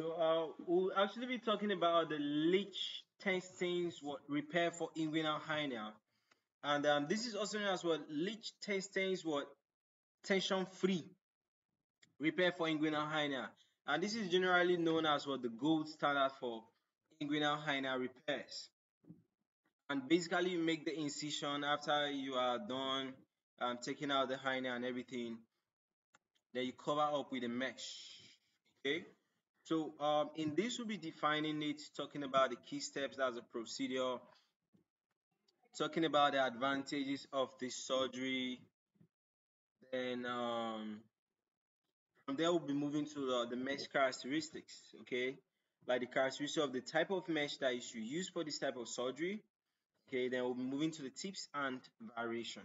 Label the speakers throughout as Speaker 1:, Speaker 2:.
Speaker 1: So uh, we'll actually be talking about the Lichtenstein's what repair for inguinal hernia, and um, this is also known as what leech Lichtenstein's what tension-free repair for inguinal hernia, and this is generally known as what the gold standard for inguinal hernia repairs. And basically, you make the incision after you are done um, taking out the hernia and everything. Then you cover up with a mesh. Okay. So um, in this, we'll be defining it, talking about the key steps as a procedure, talking about the advantages of this surgery. Then um, from there, we'll be moving to the, the mesh characteristics, okay? Like the characteristics of the type of mesh that you should use for this type of surgery. Okay, then we'll be moving to the tips and variation.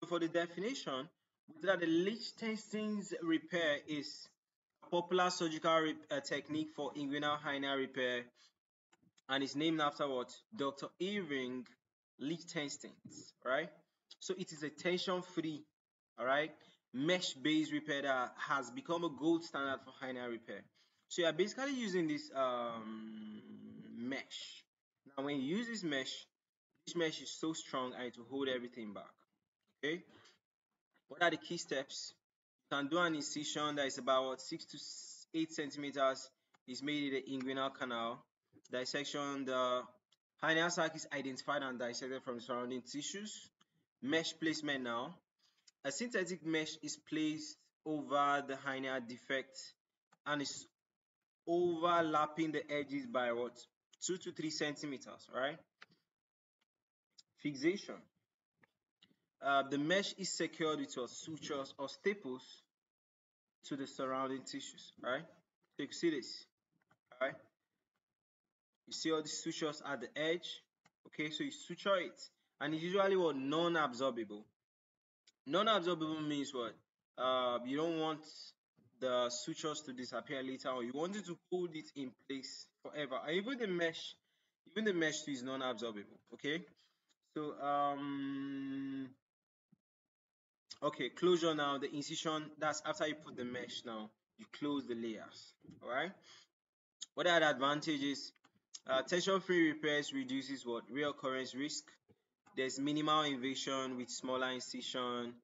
Speaker 1: So for the definition, we that the Lichtenstein's repair is popular surgical uh, technique for inguinal hernia repair and is named after what? Dr. Irving Lichtenstein, right? So it is a tension-free, all right, mesh-based repair that has become a gold standard for hernia repair. So you are basically using this um, mesh. Now, when you use this mesh, this mesh is so strong and it will hold everything back. Okay. What are the key steps? Can do an incision that is about 6 to 8 centimeters is made in the inguinal canal. Dissection, the hernia sac is identified and dissected from surrounding tissues. Mesh placement now. A synthetic mesh is placed over the hernia defect and is overlapping the edges by what? 2 to 3 centimeters, right? Fixation. Uh, the mesh is secured with your sutures or staples to the surrounding tissues. Alright, so you can see this. Alright, you see all the sutures at the edge. Okay, so you suture it, and it's usually what non-absorbable. Non-absorbable means what? Uh, you don't want the sutures to disappear later on. You want it to hold it in place forever. And even the mesh, even the mesh too is non-absorbable. Okay, so um okay closure now the incision that's after you put the mesh now you close the layers all right what are the advantages uh, tension free repairs reduces what? Reoccurrence risk. There's minimal invasion with smaller incision.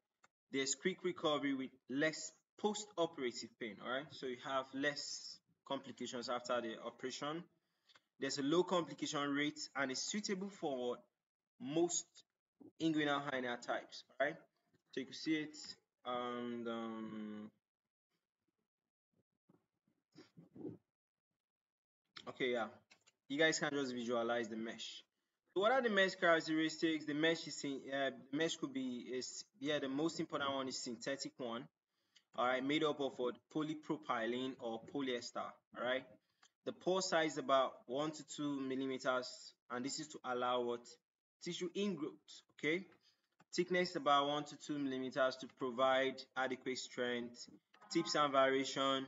Speaker 1: There's quick recovery with less post-operative pain all right so you have less complications after the operation. There's a low complication rate and is suitable for most inguinal hernia types all right so you can see it and um, okay yeah. You guys can just visualize the mesh. So what are the mesh characteristics? The mesh is in, uh, mesh could be is yeah the most important one is synthetic one all right made up of polypropylene or polyester all right? The pore size is about one to two millimeters and this is to allow what? Tissue ingrowth okay thickness about 1 to 2 millimeters to provide adequate strength. Tips and variation.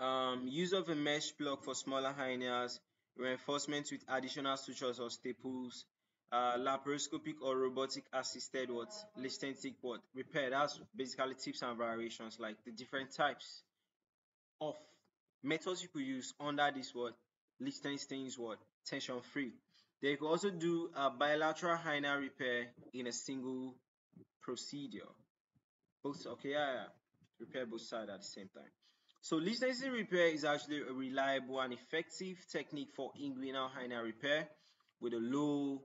Speaker 1: Um, use of a mesh block for smaller hernias reinforcement with additional sutures or staples. Uh, laparoscopic or robotic assisted what? Lichtenstein what? Repair. That's basically tips and variations like the different types of methods you could use under this what? Lichtenstein's what? Tension free they could also do a bilateral hernia repair in a single procedure. Both okay, yeah, yeah. repair both sides at the same time. So Lichtenstein repair is actually a reliable and effective technique for inguinal hernia repair with a low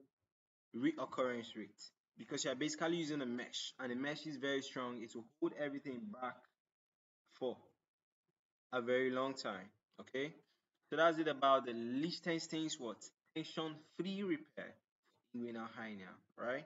Speaker 1: reoccurrence rate because you're basically using a mesh and the mesh is very strong. It will hold everything back for a very long time. Okay, so that's it about the Lichtenstein's what tension free repair inguinal hernia, right?